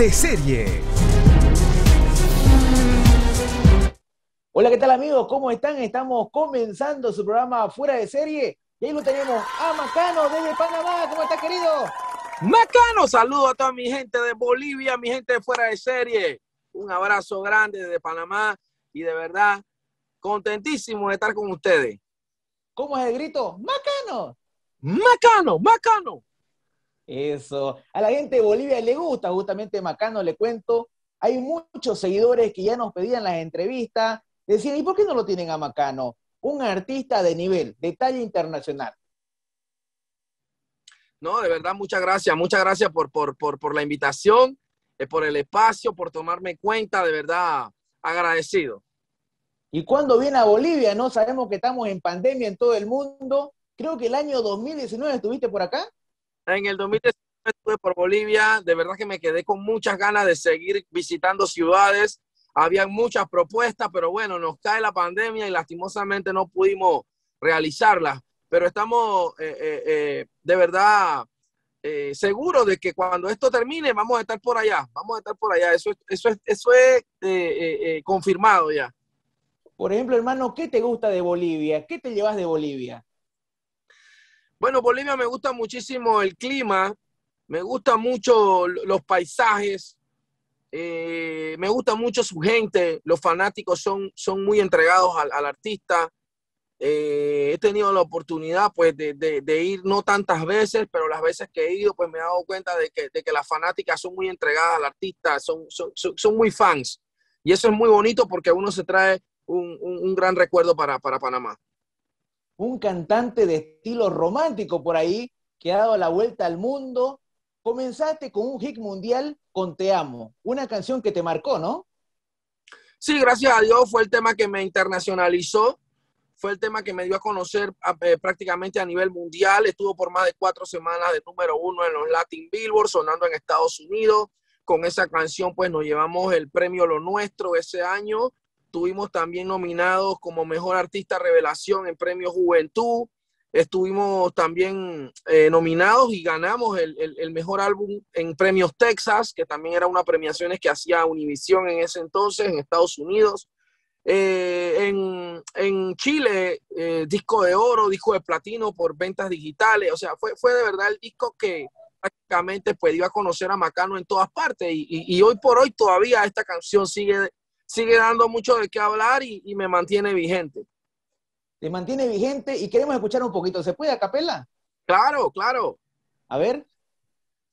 de serie. Hola, ¿qué tal amigos? ¿Cómo están? Estamos comenzando su programa Fuera de Serie y ahí lo tenemos a Macano desde Panamá. ¿Cómo está, querido? Macano, saludo a toda mi gente de Bolivia, mi gente de Fuera de Serie. Un abrazo grande desde Panamá y de verdad contentísimo de estar con ustedes. ¿Cómo es el grito? ¡Macano! ¡Macano! ¡Macano! Eso. A la gente de Bolivia le gusta justamente Macano, le cuento. Hay muchos seguidores que ya nos pedían las entrevistas. Decían, ¿y por qué no lo tienen a Macano? Un artista de nivel, de talla internacional. No, de verdad, muchas gracias. Muchas gracias por, por, por, por la invitación, eh, por el espacio, por tomarme cuenta. De verdad, agradecido. ¿Y cuándo viene a Bolivia? No sabemos que estamos en pandemia en todo el mundo. Creo que el año 2019 estuviste por acá. En el 2019 estuve por Bolivia. De verdad que me quedé con muchas ganas de seguir visitando ciudades. Habían muchas propuestas, pero bueno, nos cae la pandemia y lastimosamente no pudimos realizarlas. Pero estamos eh, eh, eh, de verdad seguros de que cuando esto termine vamos a estar por allá. Vamos a estar por allá. Eso, eso es, eso es confirmado ya. Por ejemplo, hermano, ¿qué te gusta de Bolivia? ¿Qué te llevas de Bolivia? Bueno, Bolivia me gusta muchísimo el clima, me gusta mucho los paisajes, eh, me gusta mucho su gente, los fanáticos son, son muy entregados al, artista. Eh, he tenido la oportunidad pues de, ir no tantas veces, pero las veces que he ido pues me he dado cuenta de que, de que las fanáticas son muy entregadas al artista, son, son, son, son muy fans. Y eso es muy bonito porque uno se trae un, un, un gran recuerdo para, para Panamá. Un cantante de estilo romántico por ahí que ha dado la vuelta al mundo. Comenzaste con un hit mundial con Te Amo, una canción que te marcó, ¿no? Sí, gracias a Dios fue el tema que me internacionalizó, fue el tema que me dio a conocer eh, prácticamente a nivel mundial. Estuvo por más de cuatro semanas de número uno en los Latin Billboard, sonando en Estados Unidos. Con esa canción, pues nos llevamos el premio Lo Nuestro ese año Estuvimos también nominados como Mejor Artista Revelación en Premio Juventud. Estuvimos también eh, nominados y ganamos el, el, Mejor Álbum en Premios Texas, que también era una premiación que hacía Univision en ese entonces en Estados Unidos. Eh, en, en, Chile, eh, disco de oro, disco de platino por ventas digitales. O sea, fue, fue de verdad el disco que prácticamente pues a conocer a Macano en todas partes y, y hoy por hoy todavía esta canción sigue sigue dando mucho de qué hablar y, y, me mantiene vigente. Te mantiene vigente y queremos escuchar un poquito. ¿Se puede a capela? Claro, claro. A ver.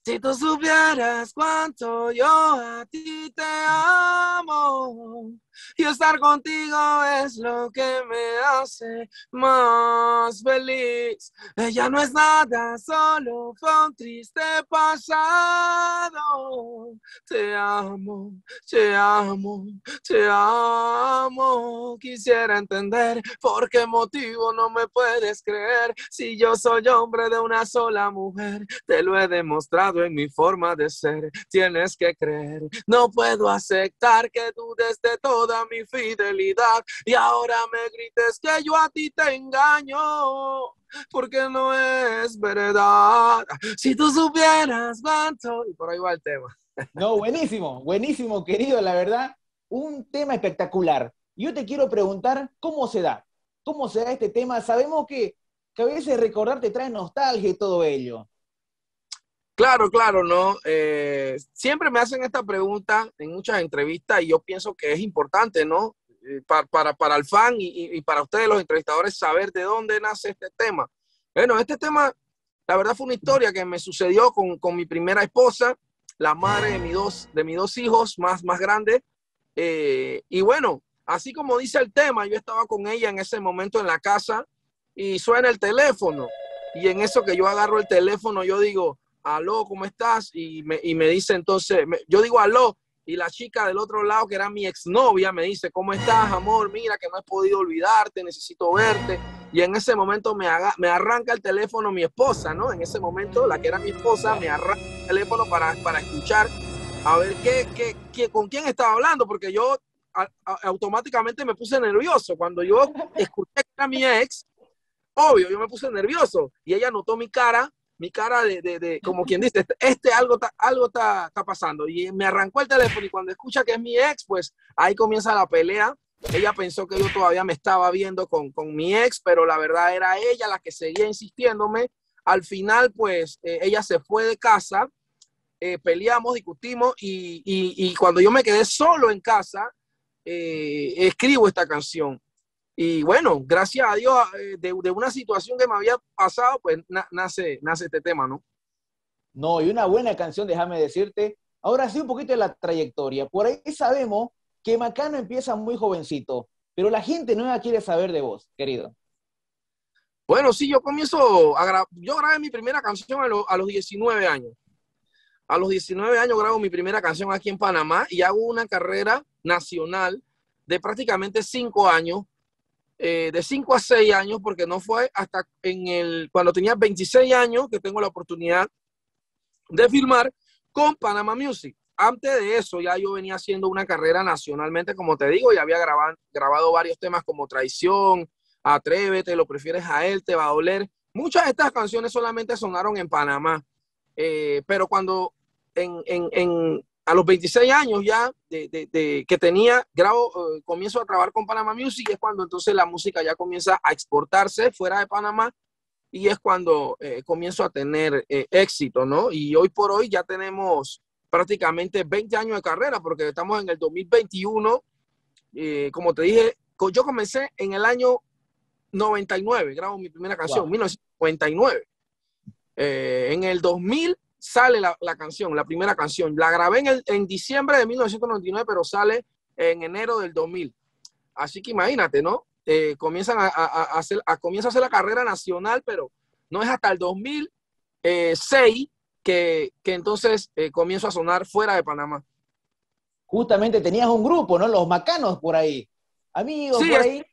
Si tú supieras cuánto yo a ti te amo y estar contigo es lo que me hace más feliz. Ella no es nada, solo fue un triste pasado. Te amo, te amo, te amo. Quisiera entender por qué motivo no me puedes creer. Si yo soy hombre de una sola mujer, te lo he demostrado en mi forma de ser. Tienes que creer, no puedo aceptar que dudes de toda mi fidelidad y ahora me grites que yo a ti te engaño porque no es verdad. Si tú supieras cuánto y por ahí va el tema. No, buenísimo, buenísimo, querido, la verdad, un tema espectacular. Yo te quiero preguntar cómo se da, cómo se da este tema. Sabemos que, que a veces recordar te trae nostalgia y todo ello. Claro, claro, ¿no? Eh, siempre me hacen esta pregunta en muchas entrevistas y yo pienso que es importante, ¿no? Eh, para, para, para, el fan y, y, para ustedes los entrevistadores saber de dónde nace este tema. Bueno, este tema, la verdad fue una historia que me sucedió con, con mi primera esposa, la madre de mis dos, de mis dos hijos más, más grandes. Eh, y bueno, así como dice el tema, yo estaba con ella en ese momento en la casa y suena el teléfono. Y en eso que yo agarro el teléfono, yo digo, aló, ¿cómo estás? Y me, y me dice entonces, me, yo digo aló, y la chica del otro lado, que era mi exnovia, me dice, ¿cómo estás, amor? Mira que no he podido olvidarte, necesito verte. Y en ese momento me, haga, me arranca el teléfono mi esposa, ¿no? En ese momento, la que era mi esposa, me arranca el teléfono para, para escuchar, a ver qué, qué, qué, con quién estaba hablando, porque yo a, a, automáticamente me puse nervioso. Cuando yo escuché que era mi ex, obvio, yo me puse nervioso. Y ella notó mi cara mi cara de, de, como quien dice, este, este algo, está, algo pasando. Y me arrancó el teléfono y cuando escucha que es mi ex, pues ahí comienza la pelea. Ella pensó que yo todavía me estaba viendo con, con mi ex, pero la verdad era ella la que seguía insistiéndome. Al final, pues eh, ella se fue de casa, eh, peleamos, discutimos y, y, y, cuando yo me quedé solo en casa, eh, escribo esta canción. Y bueno, gracias a Dios, eh, de, de, una situación que me había pasado, pues na, nace, nace este tema, ¿no? No, y una buena canción, déjame decirte. Ahora sí, un poquito de la trayectoria. Por ahí sabemos que Macano empieza muy jovencito, pero la gente no quiere saber de vos, querido. Bueno, sí, yo comienzo a grabar, yo grabé mi primera canción a, lo, a, los 19 años. A los 19 años grabo mi primera canción aquí en Panamá y hago una carrera nacional de prácticamente cinco años eh, de 5 a 6 años, porque no fue hasta en el, cuando tenía 26 años que tengo la oportunidad de filmar con Panama Music. Antes de eso ya yo venía haciendo una carrera nacionalmente, como te digo, y había grabado, grabado varios temas como Traición, Atrévete, Lo prefieres a él, Te va a doler. Muchas de estas canciones solamente sonaron en Panamá, eh, pero cuando en, en, a los 26 años ya de, de, de que tenía, grabo, uh, comienzo a trabajar con Panama Music y es cuando entonces la música ya comienza a exportarse fuera de Panamá y es cuando eh, comienzo a tener eh, éxito, ¿no? Y hoy por hoy ya tenemos prácticamente 20 años de carrera porque estamos en el 2021. Eh, como te dije, yo comencé en el año 99, grabo mi primera canción, wow. 1999. en el 2000 sale la, la, canción, la primera canción. La grabé en, el, en diciembre de 1999, pero sale en enero del 2000. Así que imagínate, ¿no? Eh, comienzan a, a, a, hacer, a, comienza a hacer la carrera nacional, pero no es hasta el 2006 que, que entonces eh, comienzo a sonar fuera de Panamá. Justamente tenías un grupo, ¿no? Los Macanos por ahí. Amigos, sí, por ahí.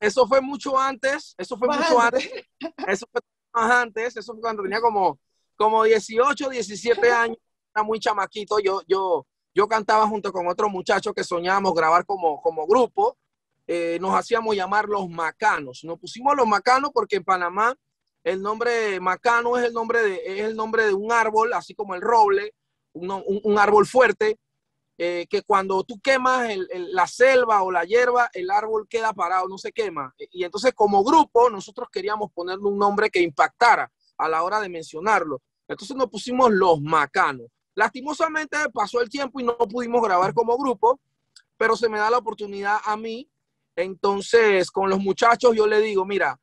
Eso fue mucho antes, eso fue más mucho antes. antes. Eso fue más antes, eso fue cuando tenía como como 18, 17 años, era muy chamaquito, yo, yo, yo cantaba junto con otros muchachos que soñábamos grabar como, como grupo, eh, nos hacíamos llamar los macanos. Nos pusimos los macanos porque en Panamá el nombre macano es el nombre de, es el nombre de un árbol, así como el roble, un, un, un árbol fuerte, eh, que cuando tú quemas el, el, la selva o la hierba, el árbol queda parado, no se quema. Y entonces como grupo nosotros queríamos ponerle un nombre que impactara a la hora de mencionarlo. Entonces nos pusimos los macanos. Lastimosamente pasó el tiempo y no pudimos grabar como grupo, pero se me da la oportunidad a mí. Entonces, con los muchachos yo le digo, mira,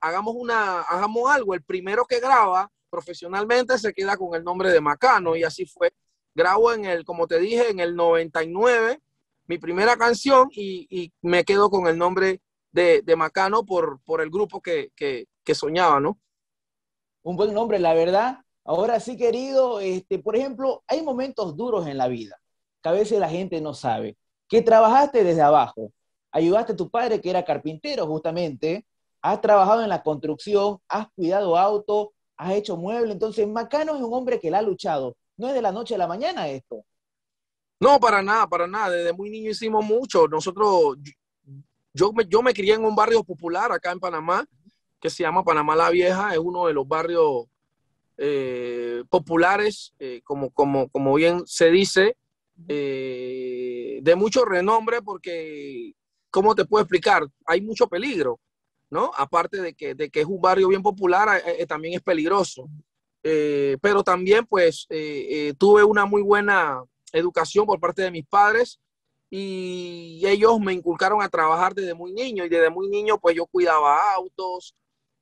hagamos una, hagamos algo. El primero que graba profesionalmente se queda con el nombre de Macano y así fue. Grabo en el, como te dije, en el 99, mi primera canción y, y me quedo con el nombre de, de Macano por, por el grupo que, que, que soñaba, ¿no? Un buen nombre, la verdad. Ahora sí, querido, este, por ejemplo, hay momentos duros en la vida que a veces la gente no sabe. Que trabajaste desde abajo, ayudaste a tu padre que era carpintero justamente, has trabajado en la construcción, has cuidado auto, has hecho muebles. Entonces, Macano es un hombre que la ha luchado. No es de la noche a la mañana esto. No, para nada, para nada. Desde muy niño hicimos mucho. Nosotros, yo me, yo me crié en un barrio popular acá en Panamá que se llama Panamá la Vieja, es uno de los barrios eh, populares, eh, como, como, como bien se dice, eh, de mucho renombre porque, ¿cómo te puedo explicar? Hay mucho peligro, ¿no? Aparte de que, de que es un barrio bien popular, eh, eh, también es peligroso. pero también, pues, tuve una muy buena educación por parte de mis padres y ellos me inculcaron a trabajar desde muy niño y desde muy niño pues yo cuidaba autos,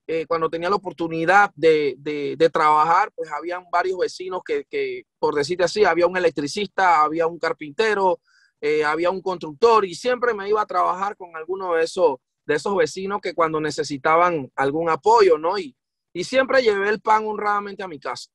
eh, cuando tenía la oportunidad de, de, de, trabajar, pues habían varios vecinos que, que, por decirte así, había un electricista, había un carpintero, eh, había un constructor y siempre me iba a trabajar con alguno de esos, de esos vecinos que cuando necesitaban algún apoyo, ¿no? Y, y siempre llevé el pan honradamente a mi casa.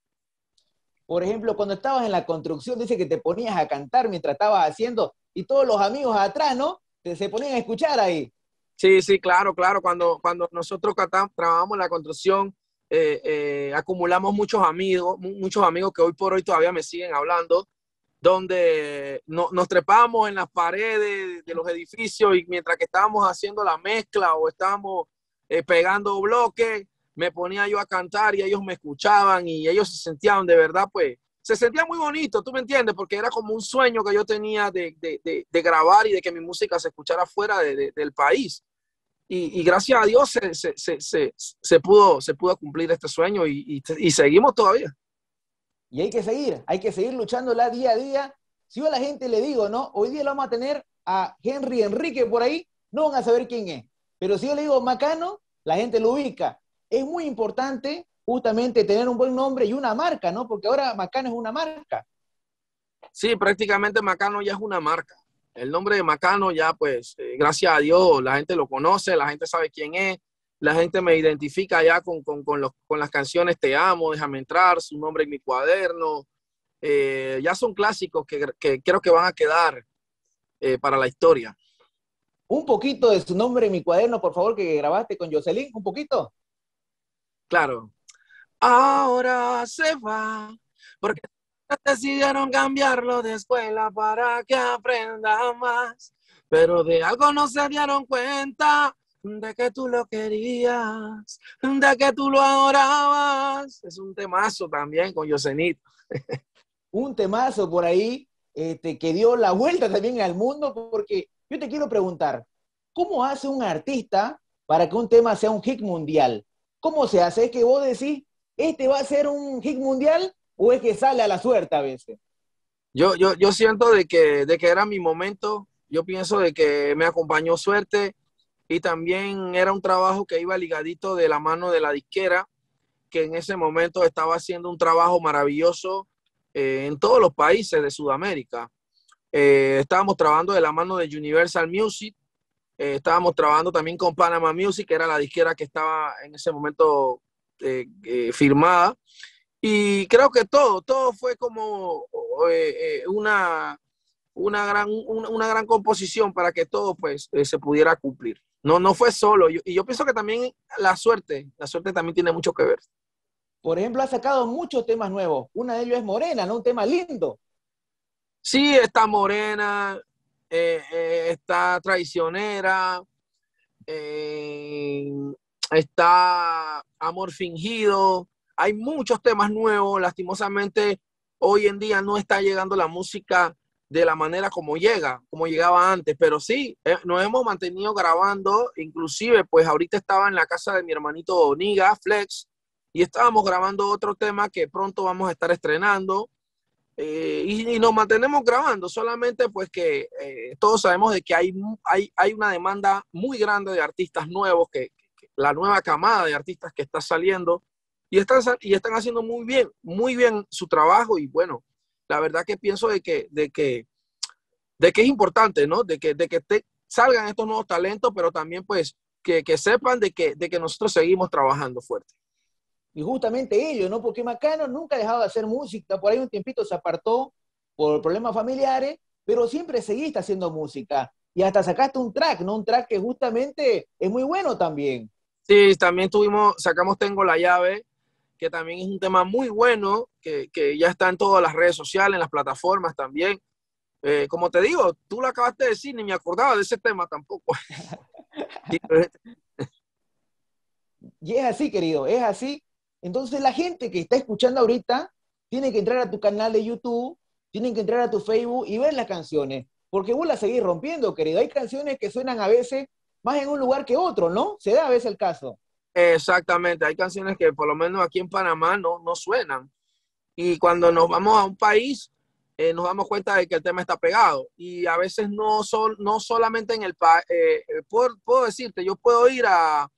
Por ejemplo, cuando estabas en la construcción, dice que te ponías a cantar mientras estabas haciendo y todos los amigos atrás, ¿no? Se ponían a escuchar ahí. Sí, sí, claro, claro. Cuando, cuando nosotros trabajamos en la construcción, eh, eh, acumulamos muchos amigos, muchos amigos que hoy por hoy todavía me siguen hablando, donde no, nos trepamos en las paredes de los edificios y mientras que estábamos haciendo la mezcla o estábamos eh, pegando bloques, me ponía yo a cantar y ellos me escuchaban y ellos se sentían de verdad, pues, se sentía muy bonito, tú me entiendes, porque era como un sueño que yo tenía de, de, de, grabar y de que mi música se escuchara fuera del país. Y, y, gracias a Dios se, se, se, se, pudo, se pudo cumplir este sueño y, y, seguimos todavía. Y hay que seguir, hay que seguir luchándola día a día. Si yo a la gente le digo, ¿no? Hoy día lo vamos a tener a Henry Enrique por ahí, no van a saber quién es. Pero si yo le digo Macano, la gente lo ubica. Es muy importante justamente tener un buen nombre y una marca, ¿no? Porque ahora Macano es una marca. Sí, prácticamente Macano ya es una marca. El nombre de Macano ya, pues, eh, gracias a Dios, la gente lo conoce, la gente sabe quién es, la gente me identifica ya con, con, con, los, con las canciones Te amo, Déjame entrar, su nombre en mi cuaderno. Eh, ya son clásicos que, que, creo que van a quedar eh, para la historia. Un poquito de su nombre en mi cuaderno, por favor, que grabaste con Jocelyn, un poquito. Claro, ahora se va, porque decidieron cambiarlo de escuela para que aprenda más, pero de algo no se dieron cuenta, de que tú lo querías, de que tú lo adorabas. Es un temazo también con Yosenito. un temazo por ahí este, que dio la vuelta también al mundo, porque yo te quiero preguntar, ¿cómo hace un artista para que un tema sea un hit mundial? ¿Cómo se hace? ¿Es que vos decís, ¿este va a ser un hit mundial o es que sale a la suerte a veces? Yo, yo, yo siento de que, de que era mi momento, yo pienso de que me acompañó suerte y también era un trabajo que iba ligadito de la mano de la disquera, que en ese momento estaba haciendo un trabajo maravilloso eh, en todos los países de Sudamérica. Eh, estábamos trabajando de la mano de Universal Music, eh, estábamos trabajando también con Panama Music, que era la disquera que estaba en ese momento firmada. Y creo que todo, todo fue como eh, eh, una, una, gran, una, gran composición para que todo pues eh, se pudiera cumplir. No, no fue solo. y yo pienso que también la suerte, la suerte también tiene mucho que ver. Por ejemplo, ha sacado muchos temas nuevos. Una de ellos es Morena, ¿no? Un tema lindo. Sí, está Morena, está Traicionera, está Amor Fingido, hay muchos temas nuevos, lastimosamente hoy en día no está llegando la música de la manera como llega, como llegaba antes, pero sí, eh, nos hemos mantenido grabando, inclusive pues ahorita estaba en la casa de mi hermanito Niga, Flex, y estábamos grabando otro tema que pronto vamos a estar estrenando, eh, y, nos mantenemos grabando, solamente pues que eh, todos sabemos de que hay, hay, hay, una demanda muy grande de artistas nuevos, que, que, la nueva camada de artistas que está saliendo, y están, y están haciendo muy bien, muy bien su trabajo y bueno, la verdad que pienso de que, de que, de que es importante, ¿no? De que, de que te, salgan estos nuevos talentos, pero también pues que, que sepan de que, de que nosotros seguimos trabajando fuerte. Y justamente ellos, ¿no? Porque Macano nunca ha dejado de hacer música, por ahí un tiempito se apartó por problemas familiares, pero siempre seguiste haciendo música. Y hasta sacaste un track, ¿no? Un track que justamente es muy bueno también. Sí, también tuvimos, sacamos Tengo la llave, que también es un tema muy bueno, que, que ya está en todas las redes sociales, en las plataformas también. Eh, como te digo, tú lo acabaste de decir, ni me acordaba de ese tema tampoco. y es así, querido, es así. Entonces la gente que está escuchando ahorita tiene que entrar a tu canal de YouTube, tienen que entrar a tu Facebook y ver las canciones, porque vos las seguís rompiendo, querido. Hay canciones que suenan a veces más en un lugar que otro, ¿no? Se da a veces el caso. Exactamente, hay canciones que por lo menos aquí en Panamá no, no suenan. Y cuando nos vamos a un país, eh, nos damos cuenta de que el tema está pegado. Y a veces no, son, no solamente en el país, eh, eh, puedo, decirte, yo puedo ir a,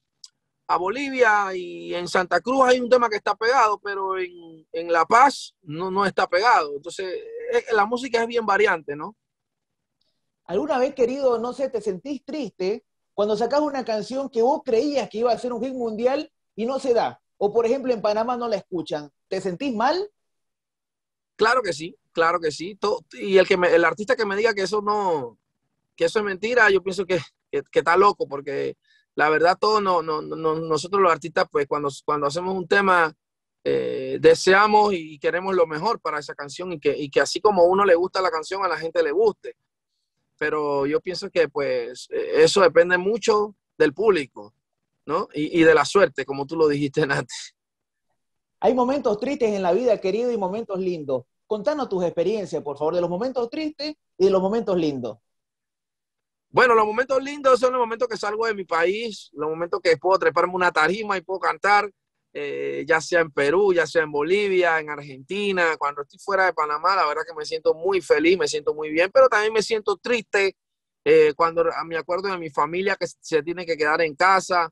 a, Bolivia y en Santa Cruz hay un tema que está pegado, pero en, en La Paz no, no está pegado. Entonces, la música es bien variante, ¿no? ¿Alguna vez, querido, no sé, te sentís triste cuando sacas una canción que vos creías que iba a ser un hit mundial y no se da. O por ejemplo en Panamá no la escuchan. ¿Te sentís mal? Claro que sí, claro que sí. Y el, que el artista que me diga que eso no, que eso es mentira, yo pienso que, que, está loco, porque la verdad todos no, no, nosotros los artistas, pues cuando, cuando hacemos un tema, eh, deseamos y queremos lo mejor para esa canción y que, y que así como a uno le gusta la canción, a la gente le guste pero yo pienso que pues e, eso depende mucho del público. ¿no? Y, de la suerte, como tú lo dijiste antes. Hay momentos tristes en la vida, querido, y momentos lindos. Contanos tus experiencias, por favor, de los momentos tristes y de los momentos lindos. Bueno, los momentos lindos son los momentos que salgo de mi país, los momentos que puedo treparme una tarima y puedo cantar, eh, ya sea en Perú, ya sea en Bolivia, en Argentina. Cuando estoy fuera de Panamá, la verdad que me siento muy feliz, me siento muy bien, pero también me siento triste eh, cuando me acuerdo de mi familia que se tiene que quedar en casa.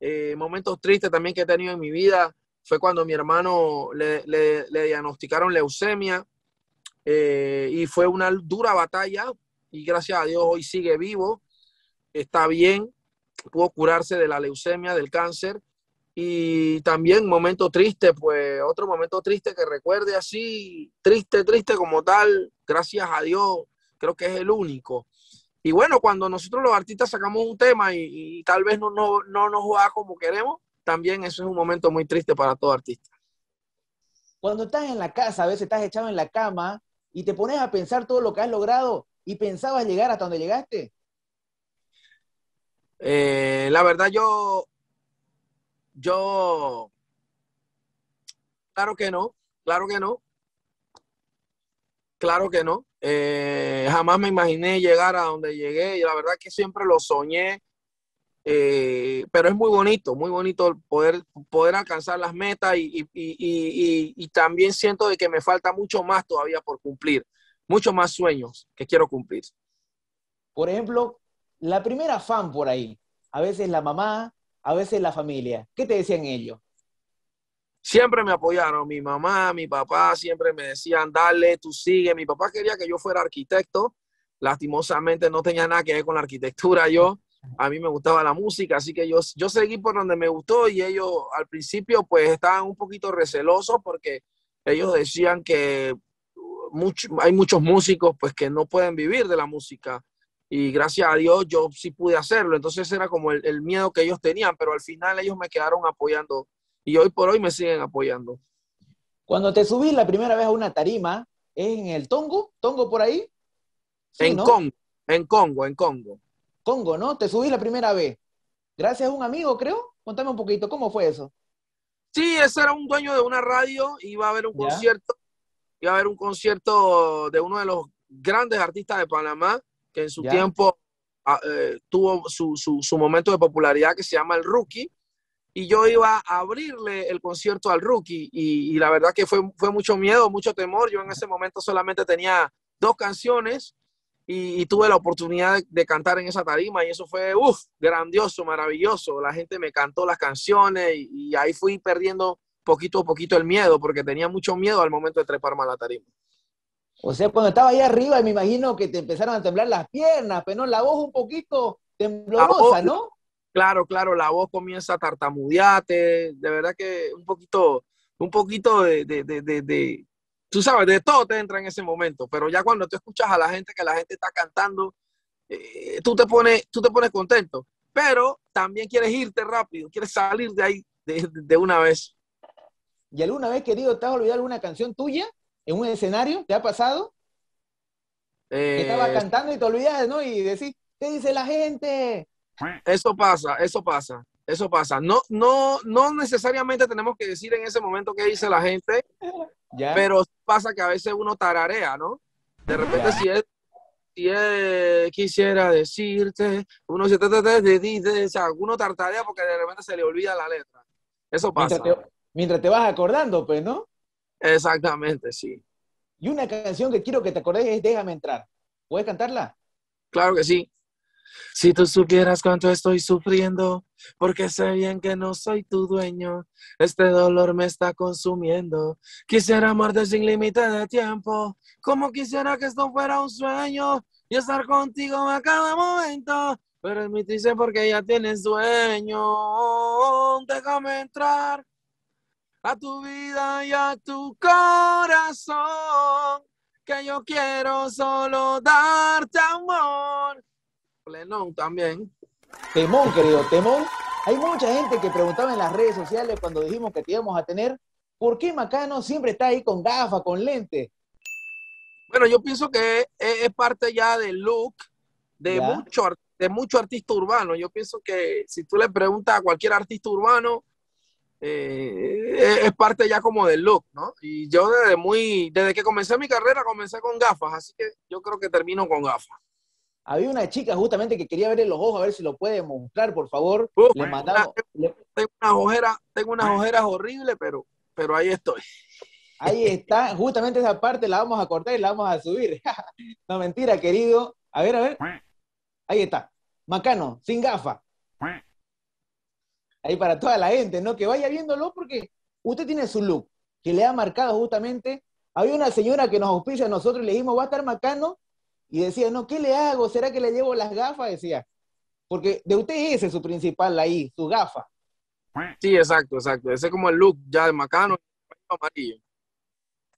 Eh, momentos tristes también que he tenido en mi vida fue cuando mi hermano le, le diagnosticaron leucemia y fue una dura batalla y gracias a Dios hoy sigue vivo, está bien, pudo curarse de la leucemia, del cáncer. Y también momento triste, pues otro momento triste que recuerde así, triste, triste como tal, gracias a Dios, creo que es el único. Y bueno, cuando nosotros los artistas sacamos un tema y, tal vez no, no, no nos va como queremos, también eso es un momento muy triste para todo artista. Cuando estás en la casa, a veces estás echado en la cama y te pones a pensar todo lo que has logrado, y pensabas llegar hasta donde llegaste? Eh, la verdad, yo, yo, claro que no, claro que no, claro que no. Eh, jamás me imaginé llegar a donde llegué y la verdad que siempre lo soñé. Eh, pero es muy bonito, muy bonito poder, poder alcanzar las metas y, y, también siento de que me falta mucho más todavía por cumplir muchos más sueños que quiero cumplir. Por ejemplo, la primera fan por ahí, a veces la mamá, a veces la familia. ¿Qué te decían ellos? Siempre me apoyaron, mi mamá, mi papá, siempre me decían, dale, tú sigue. Mi papá quería que yo fuera arquitecto, lastimosamente no tenía nada que ver con la arquitectura yo. A mí me gustaba la música, así que yo, yo seguí por donde me gustó y ellos al principio pues estaban un poquito recelosos porque ellos decían que hay muchos músicos pues que no pueden vivir de la música y gracias a Dios yo sí pude hacerlo. Entonces era como el, miedo que ellos tenían, pero al final ellos me quedaron apoyando y hoy por hoy me siguen apoyando. Cuando te subís la primera vez a una tarima, ¿es en el Tongo? ¿Tongo por ahí? en Congo, en Congo, en Congo. Congo, ¿no? Te subís la primera vez. Gracias a un amigo, creo. Contame un poquito, ¿cómo fue eso? Sí, ese era un dueño de una radio, iba a haber un concierto iba a haber un concierto de uno de los grandes artistas de Panamá, que en su tiempo ah, eh, tuvo su, su, momento de popularidad que se llama El Rookie. Y yo iba a abrirle el concierto al Rookie y, la verdad que fue, fue mucho miedo, mucho temor. Yo en ese momento solamente tenía dos canciones y, tuve la oportunidad de, cantar en esa tarima y eso fue, uff, grandioso, maravilloso. La gente me cantó las canciones y ahí fui perdiendo poquito a poquito el miedo, porque tenía mucho miedo al momento de treparme a la tarima. O sea, cuando estaba ahí arriba, me imagino que te empezaron a temblar las piernas, pero no, la voz un poquito temblorosa, ¿no? Claro, claro, la voz comienza a tartamudearte, de verdad que un poquito, un poquito de, de, de, de, tú sabes, de todo te entra en ese momento, pero ya cuando tú escuchas a la gente que la gente está cantando, eh, tú, te pones, tú te pones contento, pero también quieres irte rápido, quieres salir de ahí de, una vez. ¿Y alguna vez, querido, te has olvidado alguna canción tuya en un escenario? ¿Te ha pasado? Que estaba eh, cantando y te olvidas, ¿no? Y decís, ¿qué dice la gente? Eso pasa, eso pasa, eso pasa. No, no, no necesariamente tenemos que decir en ese momento qué dice la gente, pero pasa que a veces uno tararea, ¿no? De repente si es si quisiera decirte, uno se trata de, de, o sea, uno tartarea porque de repente se le olvida la letra. Eso pasa mientras te vas acordando, pues, ¿no? Exactamente, sí. Y una canción que quiero que te acordes es Déjame entrar. ¿Puedes cantarla? Claro que sí. Si tú supieras cuánto estoy sufriendo, porque sé bien que no soy tu dueño, este dolor me está consumiendo. Quisiera amarte sin límite de tiempo, como quisiera que esto fuera un sueño y estar contigo a cada momento. Pero dice porque ya tienes dueño, déjame entrar a tu vida y a tu corazón, que yo quiero solo darte amor. Lennon también. Temón, querido, temón. Hay mucha gente que preguntaba en las redes sociales cuando dijimos que te íbamos a tener, ¿por qué Macano siempre está ahí con gafas, con lentes? Bueno, yo pienso que es, parte ya del look de muchos artistas de mucho artista urbano. Yo pienso que si tú le preguntas a cualquier artista urbano, eh, es parte ya como del look, ¿no? Y yo desde muy, desde que comencé mi carrera, comencé con gafas, así que yo creo que termino con gafas. Había una chica justamente que quería verle los ojos, a ver si lo puede mostrar, por favor. le mandamos, tengo, unas ojeras, tengo unas ojeras horribles, pero, pero ahí estoy. Ahí está, justamente esa parte la vamos a cortar y la vamos a subir. no, mentira, querido. A ver, a ver. Ahí está. Macano, sin gafa. Ahí para toda la gente, ¿no? Que vaya viéndolo porque usted tiene su look, que le ha marcado justamente. Había una señora que nos auspicia a nosotros y le dijimos, va a estar Macano. Y decía, no, ¿qué le hago? ¿Será que le llevo las gafas? Decía. Porque de usted ese es su principal ahí, su gafa. Sí, exacto, exacto. Ese es como el look ya de Macano amarillo.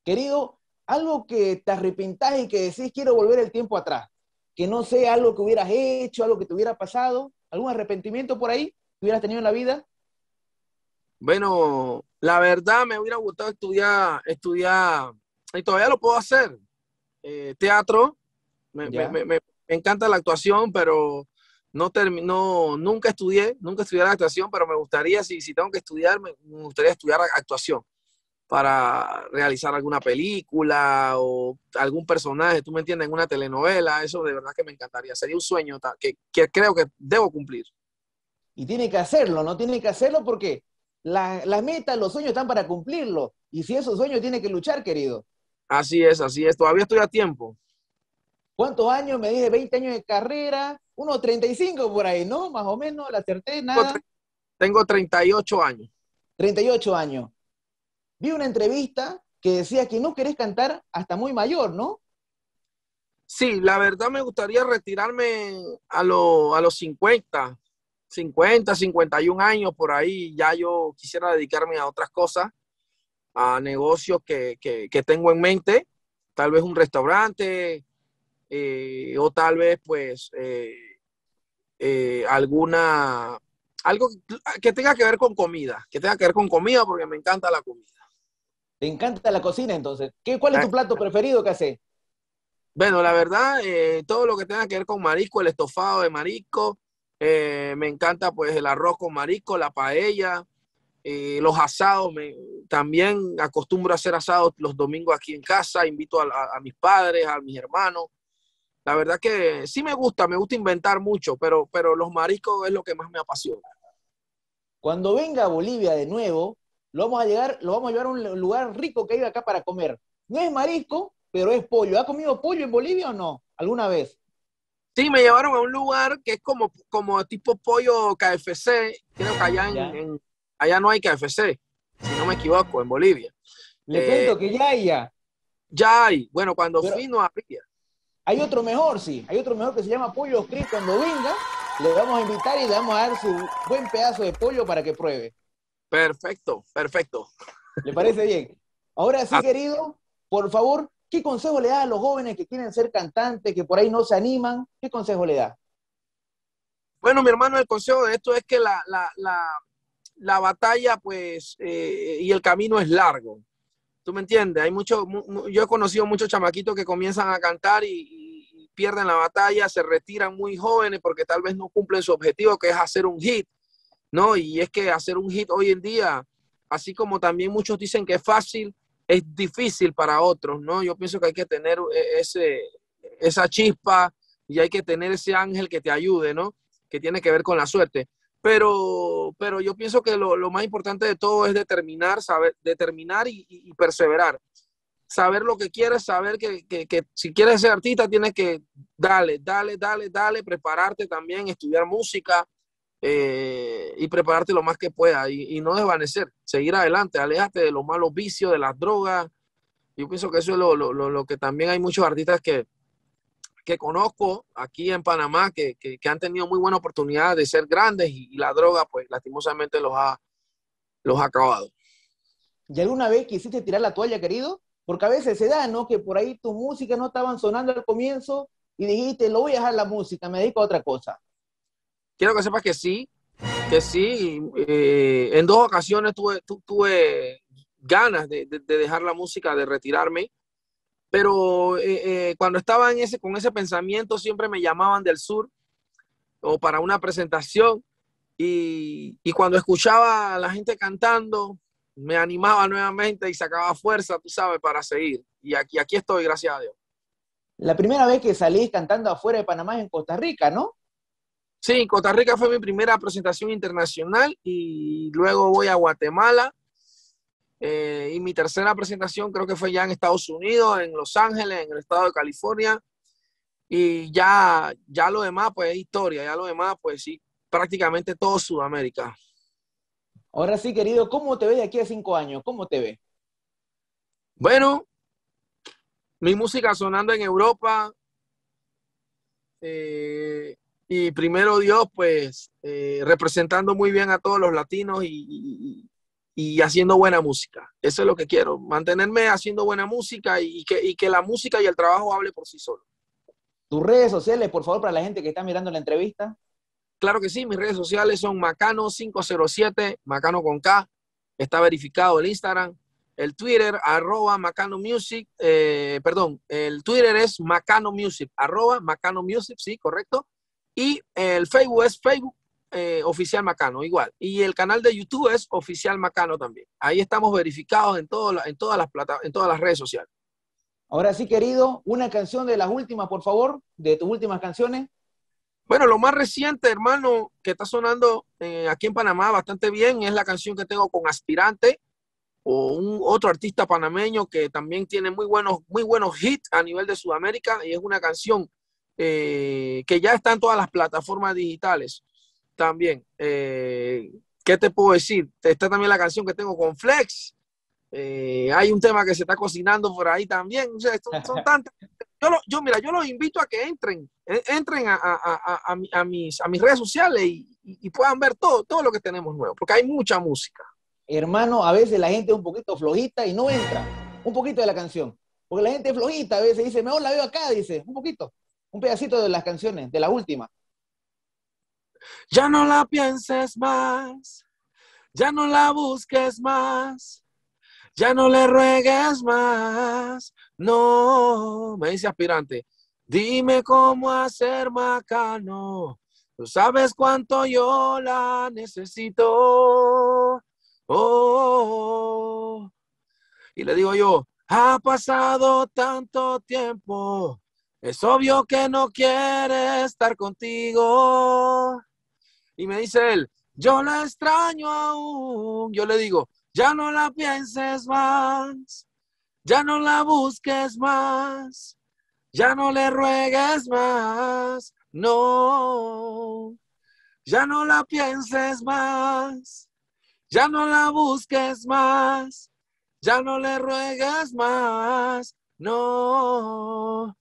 Querido, algo que te arrepentás y que decís quiero volver el tiempo atrás, que no sea algo que hubieras hecho, algo que te hubiera pasado, algún arrepentimiento por ahí hubieras tenido en la vida. Bueno, la verdad me hubiera gustado estudiar, estudiar, y todavía lo puedo hacer, eh, teatro, me, encanta la actuación, pero no terminó, nunca estudié, nunca estudié la actuación, pero me gustaría, si, si tengo que estudiar, me gustaría estudiar actuación para realizar alguna película o algún personaje, tú me entiendes, en una telenovela, eso de verdad que me encantaría. Sería un sueño que, que creo que debo cumplir. Y tiene que hacerlo, ¿no? Tiene que hacerlo porque las la metas, los sueños están para cumplirlo. Y si esos sueños tiene que luchar, querido. Así es, así es. Todavía estoy a tiempo. ¿Cuántos años? Me dije 20 años de carrera, unos 35 por ahí, ¿no? Más o menos, la certeza, nada. Tengo 38 años. 38 años vi una entrevista que decía que no querés cantar hasta muy mayor, ¿no? Sí, la verdad me gustaría retirarme a, a los 50, 50, 51 años por ahí. Ya yo quisiera dedicarme a otras cosas, a negocios que, tengo en mente, tal vez un restaurante eh, o tal vez pues eh, eh, alguna, algo que tenga que ver con comida, que tenga que ver con comida porque me encanta la comida. ¿Te encanta la cocina entonces? ¿Qué, ¿Cuál es tu ah. plato preferido que hace? Bueno, la verdad, todo lo que tenga que ver con marisco, el estofado de marisco, eh, me encanta pues el arroz con marisco, la paella, eh, los asados, me, también acostumbro a hacer asados los domingos aquí en casa, invito a, mis padres, a mis hermanos. La verdad que sí me gusta, me gusta inventar mucho, pero, pero los mariscos es lo que más me apasiona. Cuando venga a Bolivia de nuevo, lo vamos a llegar, lo vamos a llevar a un lugar rico que hay acá para comer. No es marisco, pero es pollo. ¿Ha comido pollo en Bolivia o no? ¿Alguna vez? Sí, me llevaron a un lugar que es como, como tipo pollo KFC. Creo que allá, en, allá no hay KFC, si no me equivoco, en Bolivia. Le cuento que ya hay ya. Ya hay. Bueno, cuando fui no había. Hay otro mejor, sí. Hay otro mejor que se llama Pollo Cris. Cuando venga, le vamos a invitar y le vamos a dar su buen pedazo de pollo para que pruebe. Perfecto, perfecto. ¿Le parece bien? Ahora sí, ah. querido, por favor, ¿qué consejo le da a los jóvenes que quieren ser cantantes, que por ahí no se animan? ¿Qué consejo le da? Bueno, mi hermano, el consejo de esto es que la, la, batalla, pues, eh, y el camino es largo. ¿Tú me entiendes? Hay mucho, yo he conocido muchos chamaquitos que comienzan a cantar y, y pierden la batalla, se retiran muy jóvenes porque tal vez no cumplen su objetivo, que es hacer un hit ¿no? Y es que hacer un hit hoy en día, así como también muchos dicen que es fácil, es difícil para otros, ¿no? Yo pienso que hay que tener e, ese, esa chispa y hay que tener ese ángel que te ayude, ¿no? Que tiene que ver con la suerte. Pero, pero yo pienso que lo, más importante de todo es determinar, saber, determinar y, perseverar. Saber lo que quieres, saber que, que, si quieres ser artista tienes que darle, dale, dale, dale, prepararte también, estudiar música, eh, y prepararte lo más que pueda y, no desvanecer, seguir adelante, aléjate de los malos vicios, de las drogas. Yo pienso que eso es lo, lo, lo que también hay muchos artistas que, que conozco aquí en Panamá que, que, han tenido muy buena oportunidad de ser grandes y, la droga, pues lastimosamente los ha, los ha acabado. ¿Y alguna vez quisiste tirar la toalla, querido? Porque a veces se da, ¿no? Que por ahí tu música no estaba sonando al comienzo y dijiste, lo voy a dejar la música, me dedico a otra cosa quiero que sepas que sí, que sí. Eh, en dos ocasiones tuve, tuve ganas de, dejar la música, de retirarme, pero eh, eh, cuando estaba en ese, con ese pensamiento siempre me llamaban del sur o para una presentación. Y, y, cuando escuchaba a la gente cantando, me animaba nuevamente y sacaba fuerza, tú sabes, para seguir. Y aquí, aquí estoy, gracias a Dios. La primera vez que salís cantando afuera de Panamá es en Costa Rica, ¿no? Sí, Costa Rica fue mi primera presentación internacional y luego voy a Guatemala. Eh, y mi tercera presentación creo que fue ya en Estados Unidos, en Los Ángeles, en el estado de California. Y ya, ya lo demás, pues es historia, ya lo demás, pues sí, prácticamente todo Sudamérica. Ahora sí, querido, ¿cómo te ves de aquí a cinco años? ¿Cómo te ves? Bueno, mi música sonando en Europa. Eh, y primero Dios, pues eh, representando muy bien a todos los latinos y, y, haciendo buena música. Eso es lo que quiero, mantenerme haciendo buena música y, que, y que la música y el trabajo hable por sí solo. Tus redes sociales, por favor, para la gente que está mirando la entrevista. Claro que sí, mis redes sociales son Macano507, Macano con K, está verificado el Instagram, el Twitter, arroba Macano Music, eh, perdón, el Twitter es Macano Music, arroba Macano Music, sí, correcto. Y el Facebook es Facebook eh, Oficial Macano, igual. Y el canal de YouTube es Oficial Macano también. Ahí estamos verificados en, todo, en, todas las plata, en todas las redes sociales. Ahora sí, querido, una canción de las últimas, por favor, de tus últimas canciones. Bueno, lo más reciente, hermano, que está sonando eh, aquí en Panamá bastante bien, es la canción que tengo con Aspirante, o un otro artista panameño que también tiene muy buenos, muy buenos hits a nivel de Sudamérica, y es una canción eh, que ya está en todas las plataformas digitales también. Eh, ¿Qué te puedo decir? Está también la canción que tengo con Flex, eh, hay un tema que se está cocinando por ahí también. O sea, son, tantas. Yo, yo, mira, yo los invito a que entren, entren a, a, a, a mis, mis, redes sociales y, y, puedan ver todo, todo lo que tenemos nuevo, porque hay mucha música. Hermano, a veces la gente es un poquito flojita y no entra un poquito de la canción. Porque la gente es flojita, a veces dice, mejor la veo acá, dice, un poquito, un pedacito de las canciones, de la última. Ya no la pienses más, ya no la busques más ya no le ruegues más. No, me dice aspirante, dime cómo hacer macano. Tú sabes cuánto yo la necesito. Oh, y le digo yo, ha pasado tanto tiempo. Es obvio que no quiere estar contigo. Y me dice él, yo la extraño aún. Yo le digo, ya no la pienses más, ya no la busques más, ya no le ruegues más, no, ya no la pienses más, ya no la busques más, ya no le ruegues más, no.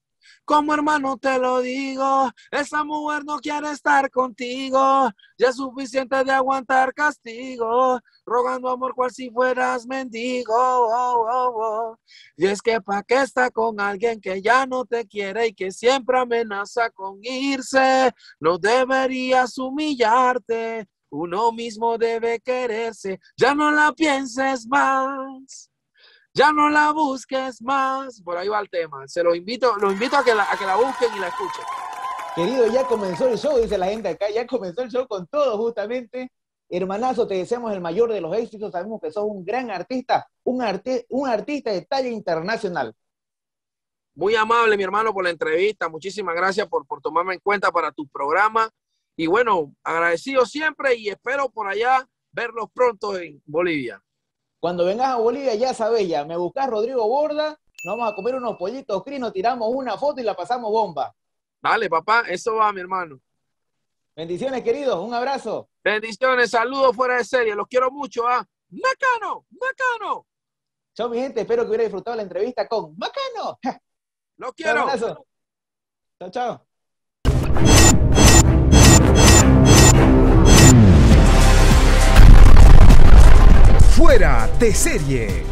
Como hermano te lo digo, esa mujer no quiere estar contigo. Ya es suficiente de aguantar castigo, rogando amor cual si fueras mendigo. Y es que pa' qué está con alguien que ya no te quiere y que siempre amenaza con irse. No deberías humillarte. Uno mismo debe quererse. Ya no la pienses más ya no la busques más. Por ahí va el tema. Se lo invito, lo invito a que la, a que la busquen y la escuchen. Querido, ya comenzó el show, dice la gente acá, ya comenzó el show con todo justamente. Hermanazo, te deseamos el mayor de los éxitos. Sabemos que sos un gran artista, un, un artista de talla internacional. Muy amable, mi hermano, por la entrevista. Muchísimas gracias por, por tomarme en cuenta para tu programa. Y bueno, agradecido siempre y espero por allá verlos pronto en Bolivia. Cuando vengas a Bolivia, ya sabes ya, me buscas Rodrigo Borda, nos vamos a comer unos pollitos crinos, tiramos una foto y la pasamos bomba. Dale, papá, eso va, mi hermano. Bendiciones, queridos, un abrazo. Bendiciones, saludos fuera de serie, los quiero mucho, ¿ah? ¡Macano! ¡Macano! Chao, mi gente, espero que hubiera disfrutado la entrevista con Macano. Los quiero. Chao, chao. Fuera de serie.